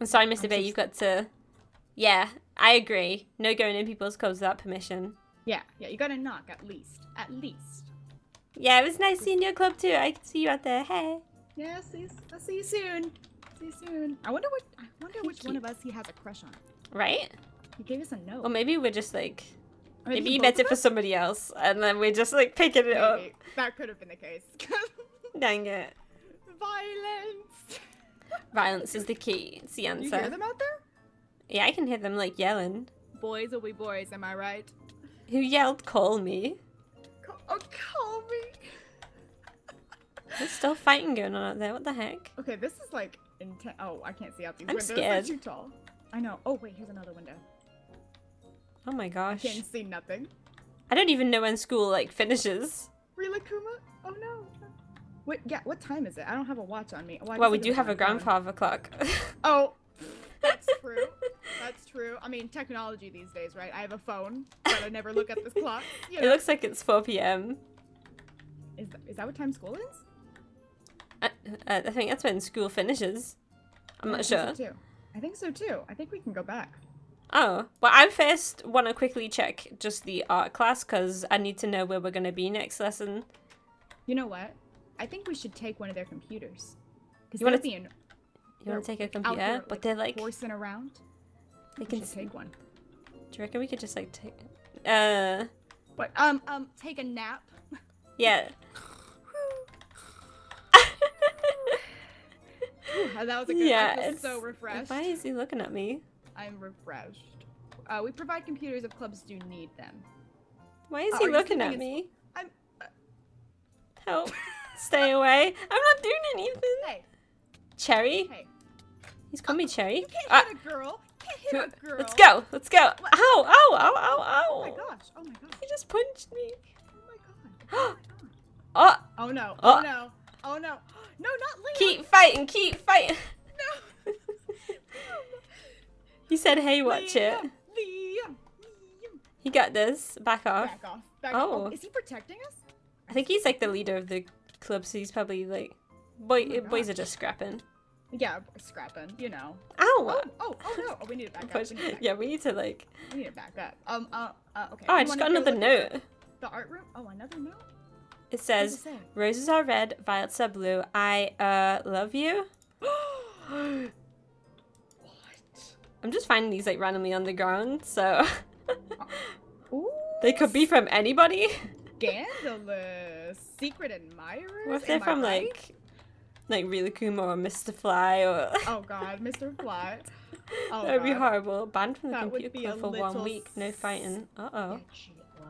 I'm sorry, Mr. I'm Bay, so you've got to. Yeah, I agree. No going in people's clubs without permission. Yeah, yeah, you gotta knock at least. At least. Yeah, it was nice seeing your club too. I can see you out there. Hey. Yeah, see, I'll see you soon. See you soon. I wonder what. I wonder which one of us he has a crush on. Right? He gave us a note. Or maybe we're just like. Or maybe Maybe you meant it for somebody else, and then we're just like picking it up. That could have been the case. Dang it. Violence. Violence is the key. It's the answer. You hear them out there? Yeah, I can hear them like yelling. Boys will be boys. Am I right? Who yelled, call me? Call, oh, call me. There's still fighting going on out there. What the heck? Okay, this is like intense. Oh, I can't see out these I'm windows. scared. They're too tall. I know. Oh wait, here's another window. Oh my gosh. I gosh. can't see nothing. I don't even know when school like finishes. Rilakkuma? Oh no. Wait, yeah. What time is it? I don't have a watch on me. Oh, Well, we do have a time. Hold on. grandfather clock. Oh, that's true. That's true. I mean, technology these days, right? I have a phone, but I never look at this clock. You it looks like it's 4 p.m. Is that, is that what time school is? I, uh, I think that's when school finishes. I'm I not think sure. so, too. I think so too. I think we can go back. Oh, well, I first want to quickly check just the art class because I need to know where we're going to be next lesson. You know what? I think we should take one of their computers. Because You wanna they're You want to take a computer? here, but they're like, horsing around. they We can. take one. Do you reckon we could just like take? Uh, What? Um, um, take a nap. yeah. Whew, that was a good. yeah, I it's so refreshed. Why is he looking at me? I'm refreshed. Uh, we provide computers if clubs do need them. Why is Oh, he looking at me? I'm- uh, Help! Stay away! I'm not doing anything. Hey, Cherry? hey, He's calling me Cherry. you can't Ah, hit a girl. You can't hit a girl. let's go! Let's go! What? Ow! Ow! Ow! Ow! Oh my gosh! Oh my gosh! He just punched me. Oh my god! Oh my god! Oh! Oh no! Oh. Oh no! Oh no! No, not Liam! Keep fighting! Keep fighting! No! He said, "Hey, watch it." Liam, Liam! Liam! He got this. Back off. Back off! Back Oh. off! Is he protecting us? I think he's like the leader of the club, so he's probably like, boy, Oh boys are just scrapping. Yeah, scrapping. You know. Ow! Oh! Oh! Oh no! Oh, we need to back up. We back yeah, we need to like. We need to back up. Um. Uh. uh okay. Oh, I just got another note. The art room. Oh, another note. It says, it say? "Roses are red, violets are blue. I uh love you." what? I'm just finding these like randomly on the ground, so Ooh. they could be from anybody. Scandalous. Secret admirers. What if they're Am from right? like, like Rilakkuma or Mr. Fli or? Oh God, Mr. Fli. Oh, that would be horrible. Banned from the That computer club for one week. No fighting. Uh oh.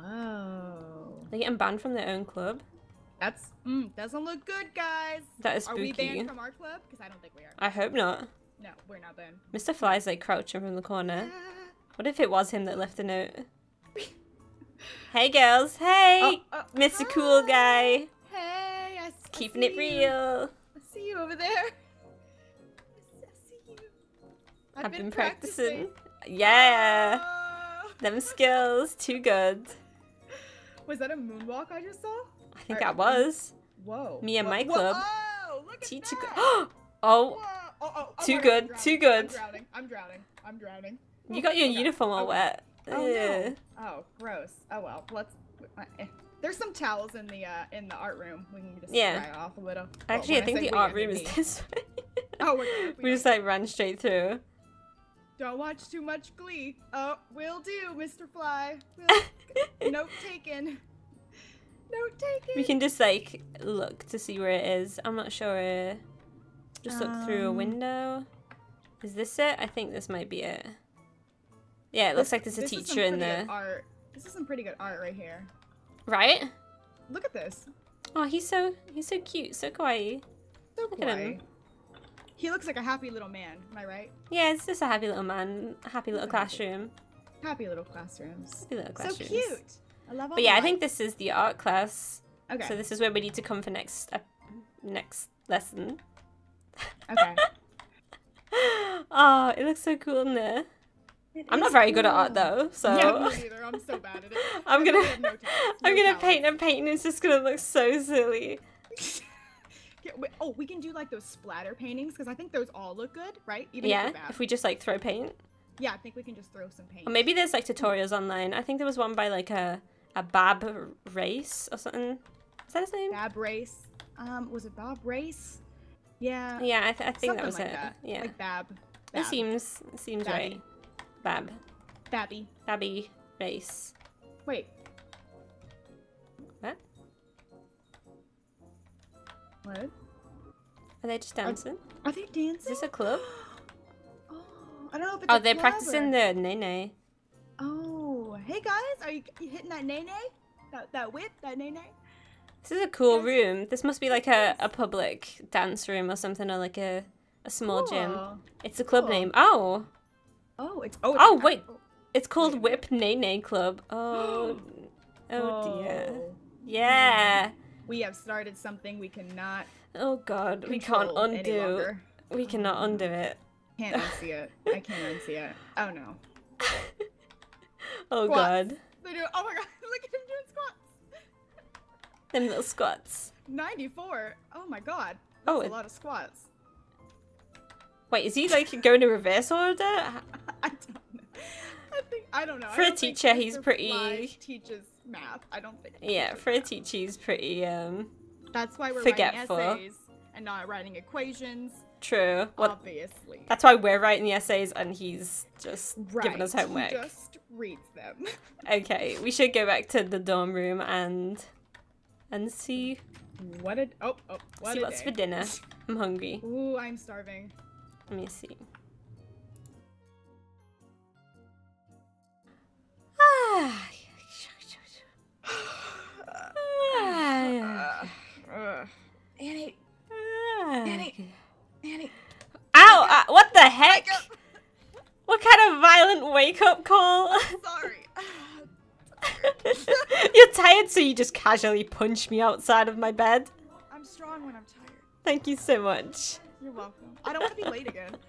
Whoa. They're getting banned from their own club. That's mm, doesn't look good, guys. That is spooky. Are we banned from our club? Because I don't think we are. I hope not. No, we're not banned. Mr. Fli's like crouching from the corner. What if it was him that left the note? Hey girls, hey! Oh, oh, Mr. Oh. Cool. Guy! Hey, I, I Keeping see it you. real. I see you over there. I see you. I've, been, practicing. Yeah! Oh. Them skills, too good. Was that a moonwalk I just saw? I think Alright, that was. Whoa. Me and Whoa- my whoa- club. Oh, look at Teacher. that. Oh, oh. oh! Oh, oh, oh Too my God, good, too good. I'm drowning. I'm drowning. I'm drowning. You got your Oh, God. uniform all Oh, wet. Oh no. Oh, gross. Oh well. Let's. eh. There's some towels in the uh, in the art room. We can just Yeah. dry off a little. Actually, I think say the art room is this way. Oh, we're good. we just like run straight through. Don't watch too much Glee. Oh, will do, Mr. Fli. Note taken. Note taken. We can just like look to see where it is. I'm not sure. Just look through a Um, window. Is this it? I think this might be it. Yeah, it looks This- like there's a this is some teacher in there. Art. This is some pretty good art right here. Right? Look at this. Oh, he's so he's so cute, so kawaii. So Look at him. He looks like a happy little man. Am I right? Yeah, it's just a happy little man, a happy little happy- classroom. Happy little classrooms. Happy little So cute. I love all But yeah, the I think this is the art class. Okay. So this is where we need to come for next ep- next lesson. okay. oh, it looks so cool in there. I'm not very good at art though, so Yeah, me neither. I'm so bad at it. I'm gonna have no talent, I'm no gonna talent. paint and paint and it's just gonna look so silly. Give Yeah, wait, oh, we can do like those splatter paintings because I think those all look good, right? Even yeah, if, bad. if we just like throw paint. yeah, I think we can just throw some paint. Or maybe there's like tutorials online. I think there was one by like a a Bab Race or something. Is that his name? Bab Race. Um, was it Bob Race? Yeah. Yeah, I, th- I think something that was like it. that. Yeah, Like Bab. it seems it seems Babby. right. Bab, Babby. Babby base. Wait. What? What? Are they just dancing? Are they dancing? Is this a club? Oh, I don't know if it's Oh, they're practicing or- the nae nae. Oh, hey guys, are you, you hitting that nay? That that whip, that nay? This is a cool Yes. room. This must be like a, a public dance room or something, or like a, a small gym. It's a club Cool. name. Oh, Oh, it's oh. It's Oh, wait. oh. it's called Wait Whip Nae Nae Club. Oh, oh dear. Oh. Yeah. We have started something we cannot. Oh god, we can't undo. We cannot undo it. Can't unsee it. I can't unsee it. Oh no. Oh Squats. god, They do. Oh my god! Look at him doing squats. them little squats. Ninety-four. Oh my god. Oh, That's Oh, a lot of squats. Wait, is he like going to reverse order? I don't know. I think I don't know. For a don't think teacher, he's pretty- Fli teaches math. I don't think. Yeah, for a teacher, he's pretty um That's why we're forgetful. writing essays and not writing equations. true. What? Obviously. That's why we're writing the essays and he's just giving us homework. He just reads them. Okay, we should go back to the dorm room and and see What a oh oh what see a what's day. for dinner. I'm hungry. Ooh, I'm starving. Let me see. Annie, Annie, Annie. Ow! uh, what the heck? What kind of violent wake up call? Sorry. You're tired, so you just casually punch me outside of my bed. I'm strong when I'm tired. Thank you so much. You're welcome. I don't want to be late again.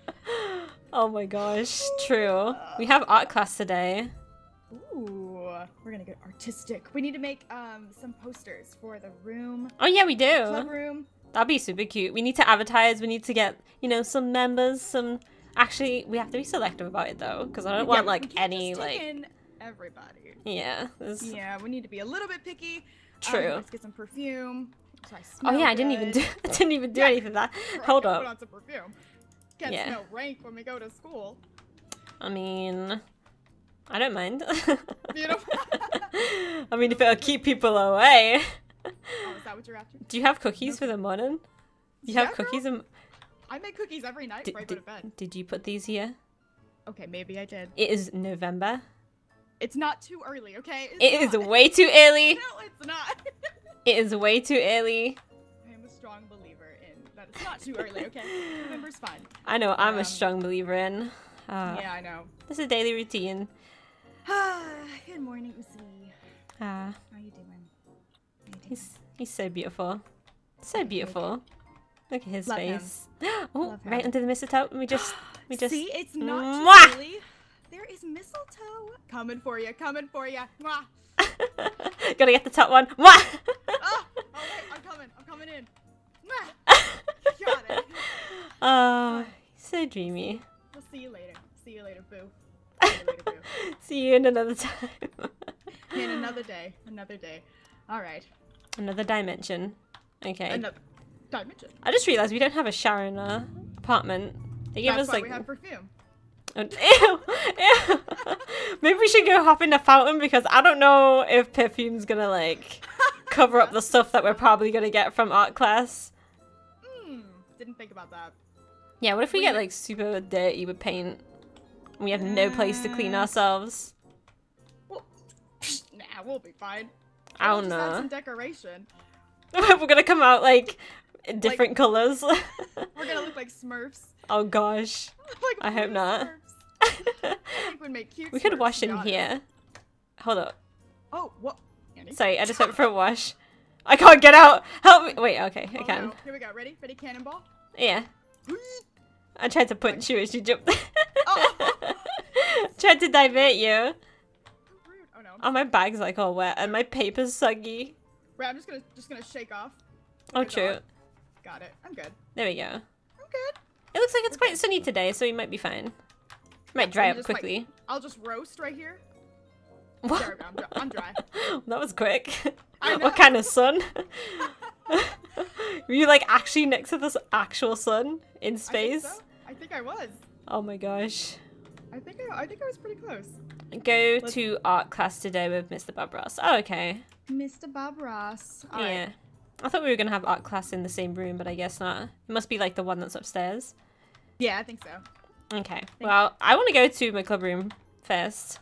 Oh my gosh, true. We have art class today. Ooh, we're gonna get artistic. We need to make um some posters for the room, Oh yeah, we club do. room. That'd be super cute. We need to advertise. We need to get, you know, some members. Some actually, we have to be selective about it though, because I don't want Yeah, like any like. everybody. Yeah. there's- Yeah, we need to be a little bit picky. Um, True. let's get some perfume. So I Oh yeah, I didn't even do. I didn't even do Yeah. anything that. Right, Hold Put on some perfume. Can't Yeah. smell rank when we go to school. I mean, I don't mind. Know? I mean, if it'll keep people away. oh, is that what you're after? Do you have cookies for the morning? Do you have Yeah, cookies? In... I make cookies every night Did, before I go to bed. did you put these here? Okay, maybe I did. It is November. It's not too early, okay? It's It is way too early. No, it's not. It is way too early. I am a strong believer in that it's not too early, okay? November's fine. I know I'm a Um, strong believer in. Uh, yeah, I know. This is a daily routine. Good morning, Uzi. Uh, How you doing? How you doing? he's he's so beautiful. So beautiful. Look at his Love face. oh, right under the mistletoe. We just we just See, it's not Mwah! too early. There is mistletoe coming for you, coming for you. Mwah. gotta get the top one. Mwah! Ah, oh, oh I'm coming. I'm coming in. Mwah. Got it. oh, so dreamy. We'll see you later. See you later, boo. See you later, boo. See you in another time. In another day. Another day. All right. another dimension. Okay. Another dimension. I just realized we don't have a shower in our apartment. They gave That's us why like we have perfume. Ew, ew. Maybe we should go hop in the fountain because I don't know if perfume's gonna like cover up the stuff that we're probably gonna get from art class. Hmm. Didn't think about that. Yeah, what if we We get like super dirty with paint? and We have no place to clean Mm. ourselves. Well, nah, we'll be fine. I don't add know. some decoration. We're gonna come out like in different colors. We're gonna look like Smurfs. oh gosh. like I hope not. Smurfs. I think would make cute. we could wash in here. Hold up. Oh, what? Sorry, I just went for a wash. I can't get out. Help me. Wait, okay, I Oh, can. no. Here we go. Ready? Ready? Cannonball. Yeah. I tried to punch you as you jumped. Oh. tried to divert you. Oh no. Oh, my bag's like all wet and my paper's soggy. Wait, I'm just gonna just gonna shake off. Oh, true. Got it. I'm good. There we go. I'm good. It looks like it's quite sunny today, so we might be fine. Might dry up like, quickly. I'll just roast right here. What? There. I'm, dry. I'm dry. that was quick. What kind of sun? Were you like actually next to this actual sun in I think space? so. I think I was. Oh my gosh. I think I, I think I was pretty close. Go Let's- to art class today with Mr. Bob Ross. Oh, okay. Mr. Bob Ross. All right. yeah. I thought we were gonna have art class in the same room, but I guess not. It must be like the one that's upstairs. Yeah, I think so. Okay. Well, I want to go to my club room first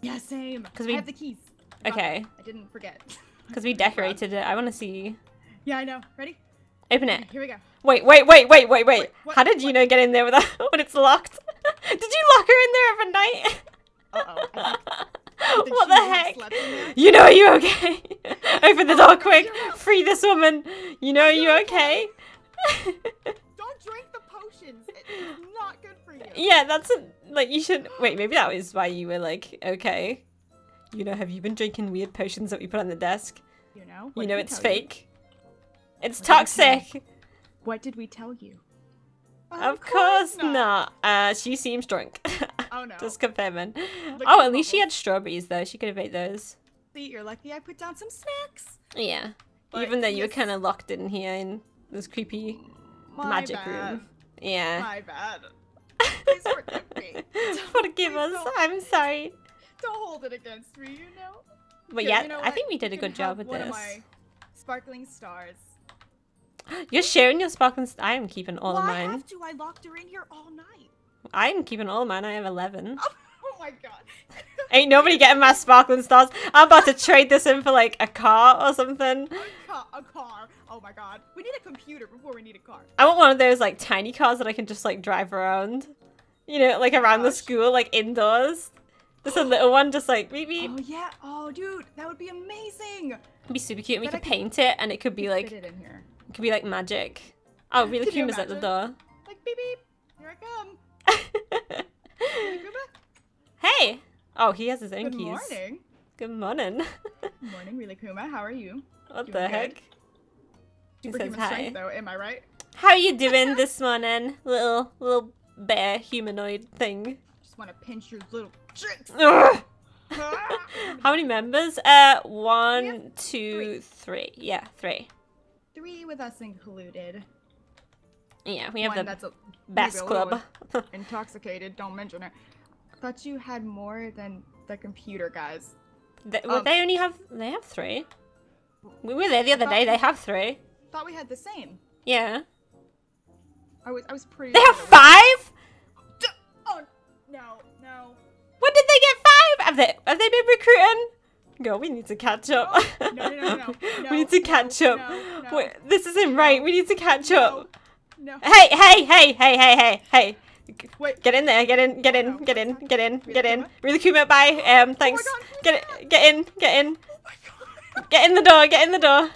Yeah, same. Because we- have the keys. Okay. I didn't forget. because we decorated it. I want to see. Yeah, I know. Ready? Open Okay, it. here we go. Wait, wait, wait, wait, wait, wait. What- How did you know get in there without when it's locked? did you lock her in there. I think- I think what the heck? slept in there. You know, are you okay? Open the oh, door God, quick. Free this woman. You know, are you okay? Don't drink the potions. It- It's not good for you. yeah, that's a, like you should. Wait, maybe that was why you were like okay. You know, have you been drinking weird potions that we put on the desk? You know? You know it's tell you? fake. It's What did we tell you? toxic. What did we tell you? Of course not. Uh, she seems drunk. Oh no. Just confirming. Look Oh, at least she had strawberries though. She could have ate those. See, you're lucky I put down some snacks. Yeah. But Even though you were kind of locked in here in this creepy My magic bad. room. Yeah. My bad. Please forgive me. Forgive us. don't- I'm sorry. Don't hold it against me, you know? But yeah, you know I think we did You a good job with one this. Of my sparkling stars. You're sharing your sparkling. I am keeping all well, of I mine. have to. I locked her in here all night. I'm keeping all of mine. I have 11. Oh, my god. Ain't nobody getting my sparkling stars. I'm about to trade this in for like a car or something. a, car, a car. Oh my god. We need a computer before we need a car. I want one of those like tiny cars that I can just like drive around. You know, like around the school, like indoors. Just a little one, just like beep beep. Oh yeah. Oh dude, that would be amazing. It'd be super cute. and We could paint it, and it could be like it in here. it could be like magic. Oh, really Kuma's at the door. Like beep beep. Here I come. Hey, Kuba. hey. Oh, he has his Good morning. Good morning. Good morning, Rilakkuma. How are you? what Doing the good? heck? He says Superhuman hi. strength, though. Am I right? How are you doing this morning, little little bear humanoid thing? Just want to pinch your little cheeks. Ah! How many members? Uh, one, two, three. three. Yeah, three. Three with us included. Yeah, we have One the that's a, best maybe a little club. intoxicated. Don't mention it. Thought you had more than the computer guys. They, well, Um, they only have they have three. We were there the other day. They have three. Thought we had the same. Yeah, I was I was pretty. they have five. we- Oh no no. When did they get five? Have they have they been recruiting? Girl, we need to catch up. No, no, no, no, we need to no, catch up. no, no, Wait, this isn't right. We need to catch No. up. No. Hey, hey, hey, hey, hey, hey, hey. Wait. Get in there, get in, get in, get in, get in, get in. Rilakkuma, bye. Um, thanks. Get get in, get in, Oh my god. get in the door, get in the door.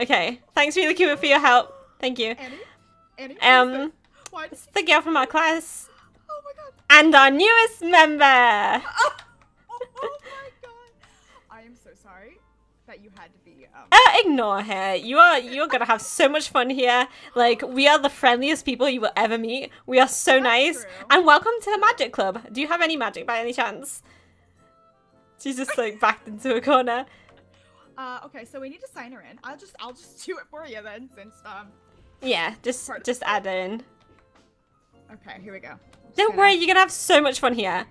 Okay, thanks Rilakkuma for your help. Thank you. Annie? Annie? Um, it's the girl from our class Oh my god. and our newest member. Oh my god. I am so sorry that you had to be. Um, Uh, ignore her. You are you're gonna have so much fun here. Like we are the friendliest people you will ever meet. We are so That's nice. true. And welcome to the magic club. Do you have any magic by any chance? She's just like backed into a corner. uh, okay, so we need to sign her in. I'll just, I'll just do it for you then, since um. Yeah, just just add in. Okay, here we go. Don't gonna- worry, you're gonna have so much fun here.